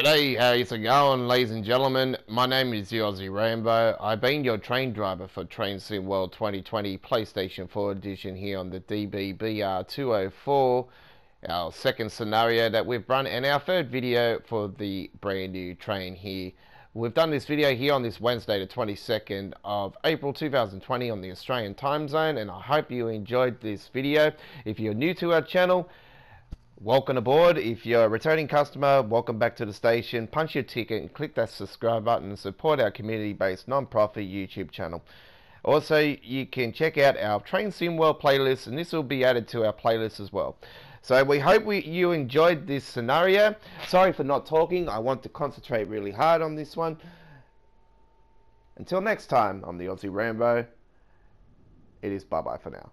G'day, how's it going, ladies and gentlemen? My name is Aussie Rambo. I've been your train driver for Train Sim World 2020 PlayStation 4 edition here on the DBBR 204, our second scenario that we've run, and our third video for the brand new train here. We've done this video here on this Wednesday, the 22nd of April 2020 on the Australian time zone, and I hope you enjoyed this video. If you're new to our channel, Welcome aboard. If you're a returning customer, welcome back to the station. Punch your ticket and click that subscribe button and support our community-based non-profit YouTube channel. Also, you can check out our Train Sim World playlist and this will be added to our playlist as well. So we hope we, you enjoyed this scenario. Sorry for not talking. I want to concentrate really hard on this one. Until next time, I'm the Aussie Rambo. It is bye-bye for now.